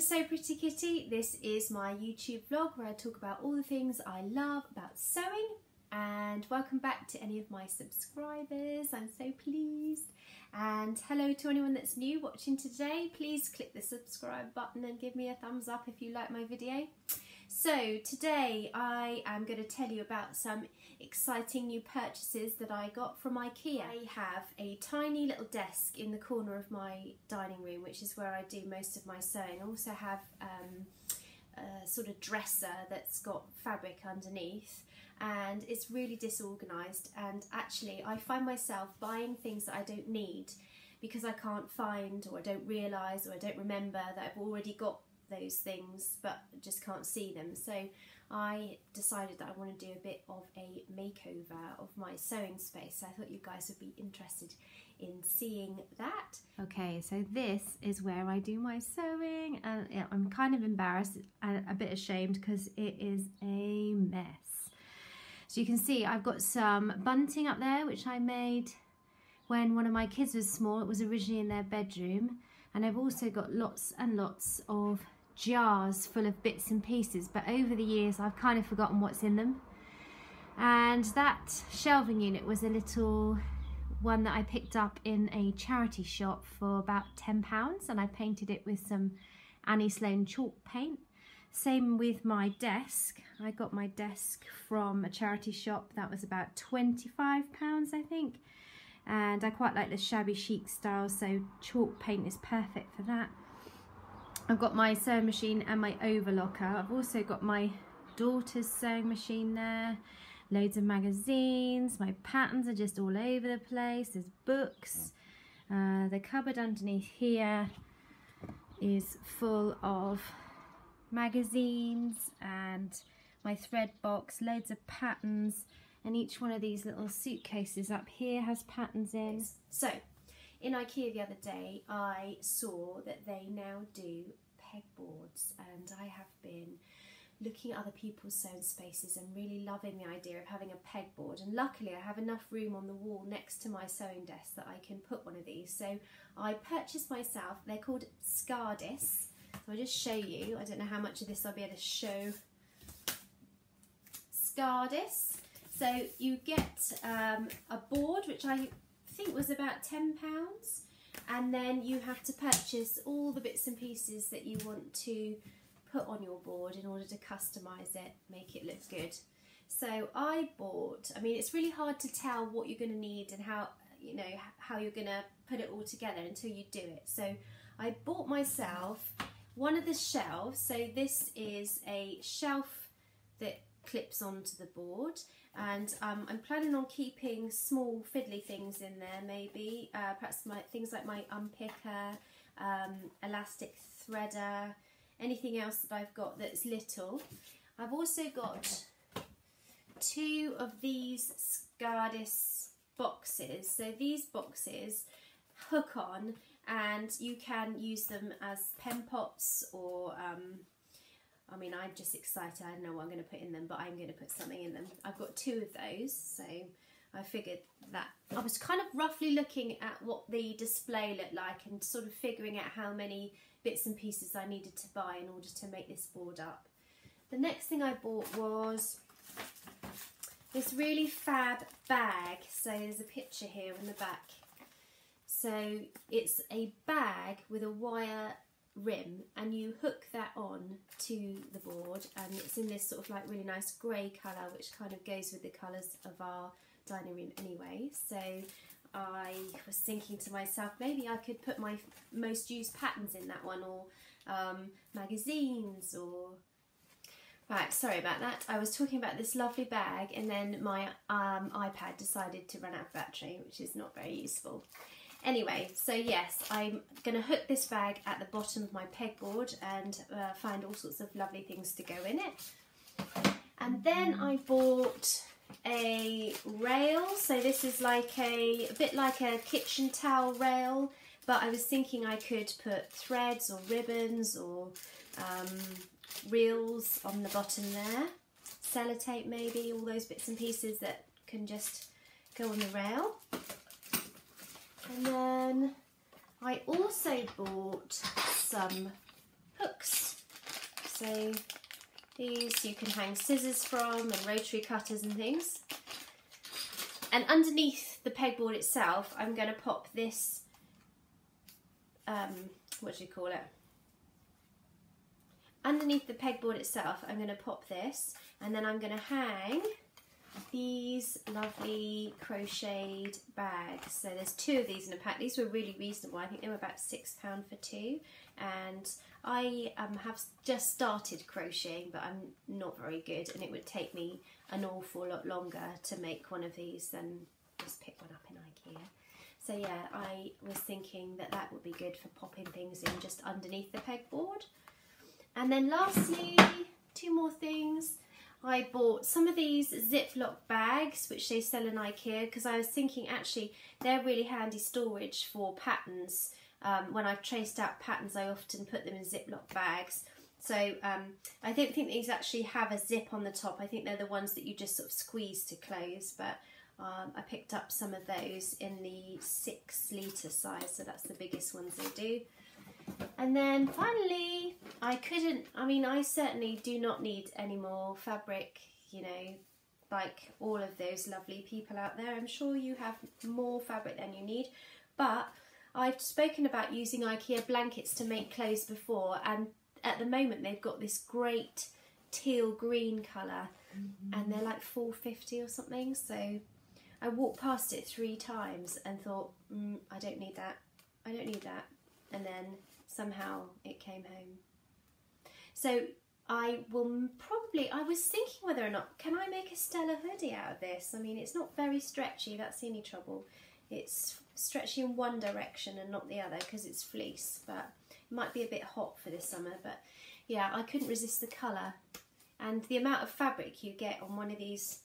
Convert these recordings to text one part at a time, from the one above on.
to Sew Pretty Kitty. This is my YouTube vlog where I talk about all the things I love about sewing and welcome back to any of my subscribers. I'm so pleased. And hello to anyone that's new watching today. Please click the subscribe button and give me a thumbs up if you like my video. So today I am going to tell you about some exciting new purchases that I got from IKEA. I have a tiny little desk in the corner of my dining room which is where I do most of my sewing. I also have um, a sort of dresser that's got fabric underneath and it's really disorganised and actually I find myself buying things that I don't need because I can't find or I don't realise or I don't remember that I've already got those things but just can't see them so I decided that I want to do a bit of a makeover of my sewing space so I thought you guys would be interested in seeing that. Okay, so this is where I do my sewing and I'm kind of embarrassed and a bit ashamed because it is a mess. So you can see I've got some bunting up there, which I made when one of my kids was small. It was originally in their bedroom. And I've also got lots and lots of jars full of bits and pieces. But over the years, I've kind of forgotten what's in them. And that shelving unit was a little one that I picked up in a charity shop for about £10 and I painted it with some Annie Sloan chalk paint same with my desk. I got my desk from a charity shop. That was about £25, I think. And I quite like the shabby chic style, so chalk paint is perfect for that. I've got my sewing machine and my overlocker. I've also got my daughter's sewing machine there. Loads of magazines. My patterns are just all over the place. There's books. Uh, the cupboard underneath here is full of magazines and my thread box, loads of patterns and each one of these little suitcases up here has patterns in. So in Ikea the other day I saw that they now do pegboards and I have been looking at other people's sewing spaces and really loving the idea of having a pegboard and luckily I have enough room on the wall next to my sewing desk that I can put one of these so I purchased myself they're called Skådis so I'll just show you. I don't know how much of this I'll be able to show. Skådis. So you get um, a board, which I think was about £10. And then you have to purchase all the bits and pieces that you want to put on your board in order to customise it, make it look good. So I bought, I mean, it's really hard to tell what you're going to need and how, you know, how you're going to put it all together until you do it. So I bought myself one of the shelves, so this is a shelf that clips onto the board and um, I'm planning on keeping small fiddly things in there maybe, uh, perhaps my, things like my unpicker, um, elastic threader, anything else that I've got that's little. I've also got two of these Skådis boxes. So these boxes hook on and you can use them as pen pots or um, I mean I'm just excited. I don't know what I'm going to put in them but I'm going to put something in them. I've got two of those so I figured that I was kind of roughly looking at what the display looked like and sort of figuring out how many bits and pieces I needed to buy in order to make this board up. The next thing I bought was this really fab bag. So there's a picture here in the back. So it's a bag with a wire rim and you hook that on to the board and it's in this sort of like really nice grey colour which kind of goes with the colours of our dining room anyway. So I was thinking to myself maybe I could put my most used patterns in that one or um, magazines or Right, sorry about that. I was talking about this lovely bag and then my um, iPad decided to run out of battery, which is not very useful. Anyway, so yes, I'm going to hook this bag at the bottom of my pegboard and uh, find all sorts of lovely things to go in it. And then I bought a rail, so this is like a, a bit like a kitchen towel rail, but I was thinking I could put threads or ribbons or um, reels on the bottom there, sellotape maybe, all those bits and pieces that can just go on the rail. And then I also bought some hooks. So these you can hang scissors from and rotary cutters and things. And underneath the pegboard itself, I'm going to pop this, um, what do you call it? Underneath the pegboard itself, I'm going to pop this and then I'm going to hang these lovely crocheted bags. So there's two of these in a pack. These were really reasonable. I think they were about £6 for two. And I um, have just started crocheting, but I'm not very good, and it would take me an awful lot longer to make one of these than just pick one up in IKEA. So yeah, I was thinking that that would be good for popping things in just underneath the pegboard. And then lastly, two more things. I bought some of these Ziploc bags, which they sell in IKEA, because I was thinking actually they're really handy storage for patterns um, when I've traced out patterns, I often put them in Ziploc bags. So um, I don't think these actually have a zip on the top. I think they're the ones that you just sort of squeeze to close. But um, I picked up some of those in the six litre size, so that's the biggest ones they do. And then finally, I couldn't, I mean, I certainly do not need any more fabric, you know, like all of those lovely people out there. I'm sure you have more fabric than you need, but I've spoken about using IKEA blankets to make clothes before and at the moment they've got this great teal green colour mm -hmm. and they're like 450 or something so I walked past it three times and thought mm, I don't need that I don't need that and then somehow it came home so I will probably I was thinking whether or not can I make a Stella hoodie out of this? I mean it's not very stretchy that's the only trouble. It's stretchy in one direction and not the other because it's fleece but it might be a bit hot for this summer but yeah I couldn't resist the colour. And the amount of fabric you get on one of these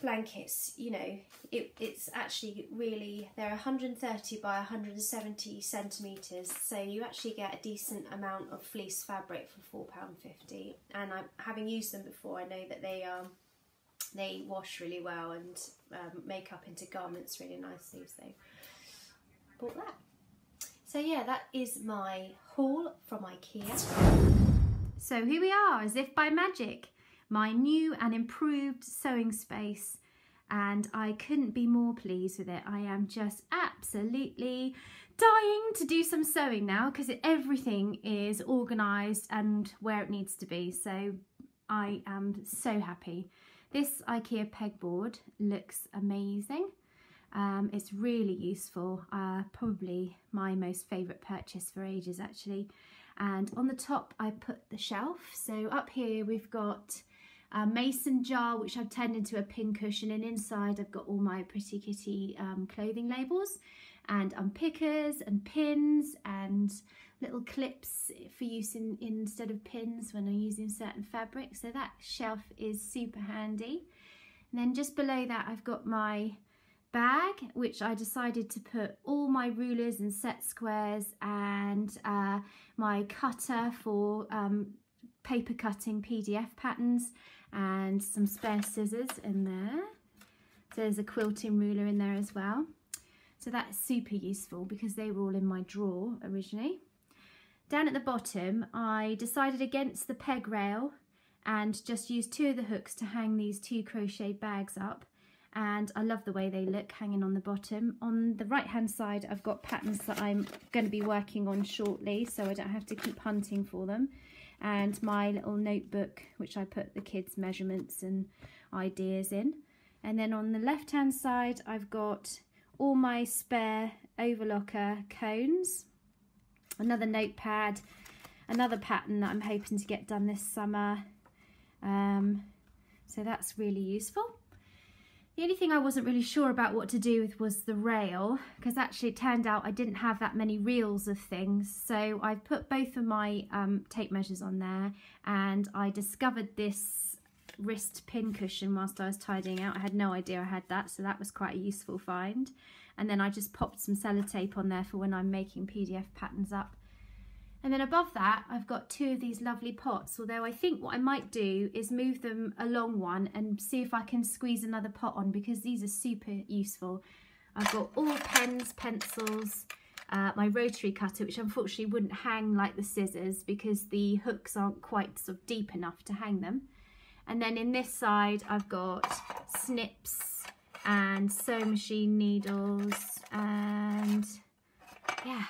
blankets you know it, it's actually really they're 130 by 170 centimeters so you actually get a decent amount of fleece fabric for £4.50 and I'm having used them before I know that they are they wash really well and um, make up into garments really nicely. So bought that. So yeah, that is my haul from Ikea. So here we are, as if by magic, my new and improved sewing space and I couldn't be more pleased with it. I am just absolutely dying to do some sewing now because everything is organised and where it needs to be. So I am so happy. This IKEA pegboard looks amazing. Um, it's really useful, uh, probably my most favourite purchase for ages actually. And on the top I put the shelf. So up here we've got a mason jar which I've turned into a pin cushion and inside I've got all my Pretty Kitty um, clothing labels and unpickers and pins and little clips for use in, instead of pins when I'm using certain fabrics. So that shelf is super handy. And then just below that I've got my bag which I decided to put all my rulers and set squares and uh, my cutter for um, paper cutting PDF patterns and some spare scissors in there. So there's a quilting ruler in there as well. So that's super useful because they were all in my drawer originally. Down at the bottom, I decided against the peg rail and just used two of the hooks to hang these two crochet bags up. And I love the way they look hanging on the bottom. On the right hand side, I've got patterns that I'm going to be working on shortly, so I don't have to keep hunting for them. And my little notebook, which I put the kids' measurements and ideas in. And then on the left hand side, I've got all my spare overlocker cones another notepad, another pattern that I'm hoping to get done this summer. Um, so that's really useful. The only thing I wasn't really sure about what to do with was the rail because actually it turned out I didn't have that many reels of things so I've put both of my um, tape measures on there and I discovered this wrist pin cushion whilst I was tidying out. I had no idea I had that so that was quite a useful find and then I just popped some sellotape on there for when I'm making PDF patterns up. And then above that, I've got two of these lovely pots, although I think what I might do is move them along one and see if I can squeeze another pot on because these are super useful. I've got all pens, pencils, uh, my rotary cutter, which unfortunately wouldn't hang like the scissors because the hooks aren't quite sort of deep enough to hang them. And then in this side, I've got snips and sewing machine needles and yeah,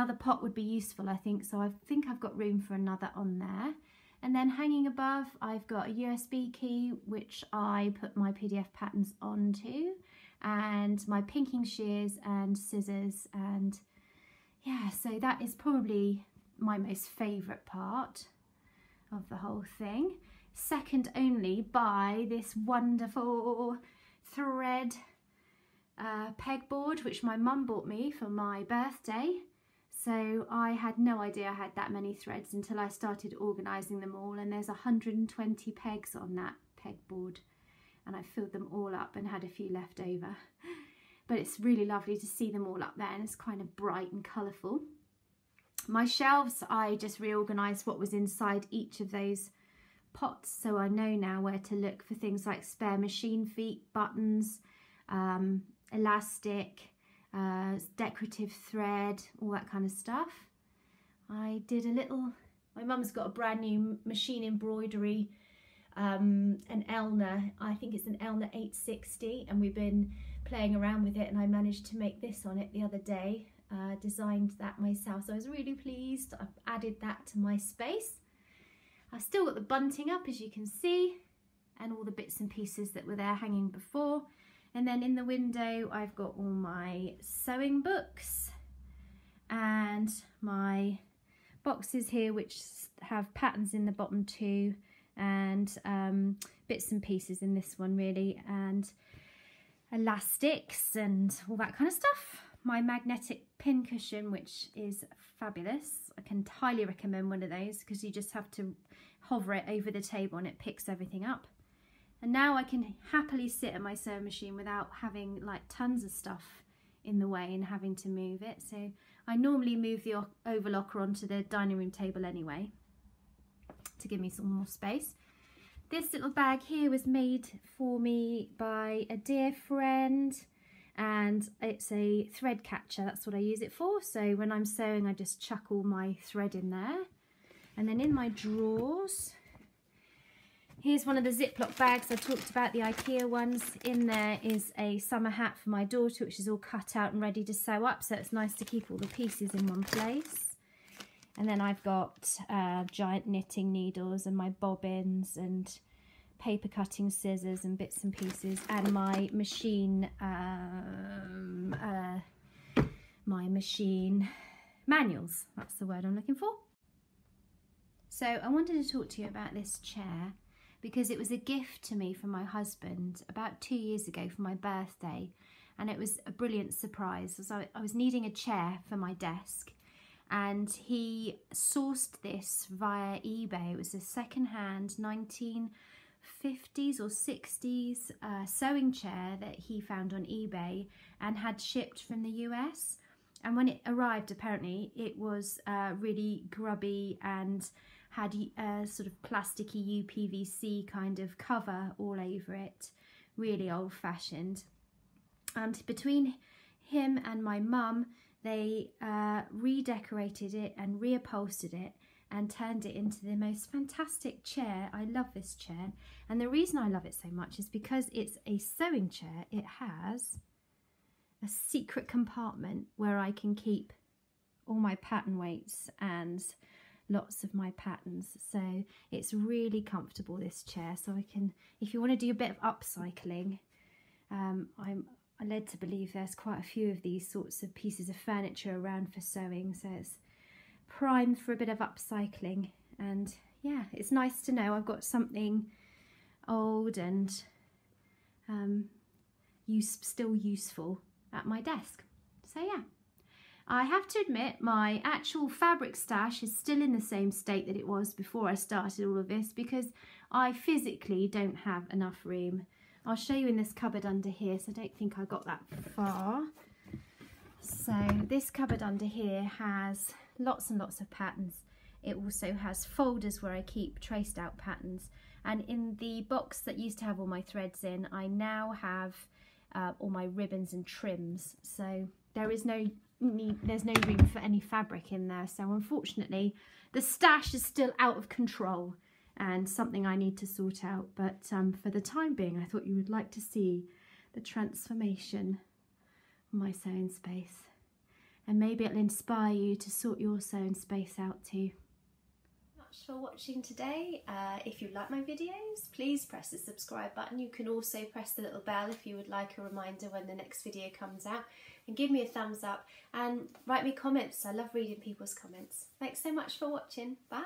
another pot would be useful, I think. So I think I've got room for another on there. And then hanging above, I've got a USB key, which I put my PDF patterns onto and my pinking shears and scissors and yeah so that is probably my most favourite part of the whole thing second only by this wonderful thread uh, pegboard which my mum bought me for my birthday so I had no idea I had that many threads until I started organising them all and there's 120 pegs on that pegboard and I filled them all up and had a few left over. But it's really lovely to see them all up there and it's kind of bright and colourful. My shelves, I just reorganised what was inside each of those pots so I know now where to look for things like spare machine feet, buttons, um, elastic, uh, decorative thread, all that kind of stuff. I did a little, my mum's got a brand new machine embroidery um, an Elna, I think it's an Elna 860 and we've been playing around with it and I managed to make this on it the other day, uh, designed that myself so I was really pleased, I've added that to my space. I've still got the bunting up as you can see and all the bits and pieces that were there hanging before and then in the window I've got all my sewing books and my boxes here which have patterns in the bottom too and um, bits and pieces in this one really and elastics and all that kind of stuff. My magnetic pin cushion which is fabulous. I can highly recommend one of those because you just have to hover it over the table and it picks everything up. And now I can happily sit at my sewing machine without having like tons of stuff in the way and having to move it. So I normally move the overlocker onto the dining room table anyway to give me some more space. This little bag here was made for me by a dear friend and it's a thread catcher, that's what I use it for. So when I'm sewing I just chuck all my thread in there. And then in my drawers, here's one of the Ziploc bags I talked about, the Ikea ones. In there is a summer hat for my daughter which is all cut out and ready to sew up so it's nice to keep all the pieces in one place. And then I've got uh, giant knitting needles and my bobbins and paper cutting scissors and bits and pieces and my machine, um, uh, my machine manuals. That's the word I'm looking for. So I wanted to talk to you about this chair because it was a gift to me from my husband about two years ago for my birthday and it was a brilliant surprise. So I was needing a chair for my desk and he sourced this via eBay. It was a second-hand 1950s or 60s uh, sewing chair that he found on eBay and had shipped from the US. And when it arrived, apparently, it was uh, really grubby and had a sort of plasticky UPVC kind of cover all over it, really old-fashioned. And between him and my mum, they uh, redecorated it and reupholstered it and turned it into the most fantastic chair. I love this chair. And the reason I love it so much is because it's a sewing chair. It has a secret compartment where I can keep all my pattern weights and lots of my patterns. So it's really comfortable, this chair. So I can, if you want to do a bit of upcycling, um, I'm led to believe there's quite a few of these sorts of pieces of furniture around for sewing, so it's prime for a bit of upcycling. And yeah, it's nice to know I've got something old and um, use, still useful at my desk. So yeah. I have to admit my actual fabric stash is still in the same state that it was before I started all of this because I physically don't have enough room I'll show you in this cupboard under here, so I don't think I got that far. So this cupboard under here has lots and lots of patterns. It also has folders where I keep traced out patterns. And in the box that used to have all my threads in, I now have uh, all my ribbons and trims. So there is no need, there's no room for any fabric in there. So unfortunately, the stash is still out of control and something I need to sort out. But um, for the time being, I thought you would like to see the transformation of my sewing space. And maybe it'll inspire you to sort your sewing space out too much for watching today. Uh, if you like my videos, please press the subscribe button. You can also press the little bell if you would like a reminder when the next video comes out. And give me a thumbs up and write me comments. I love reading people's comments. Thanks so much for watching. Bye.